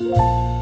Música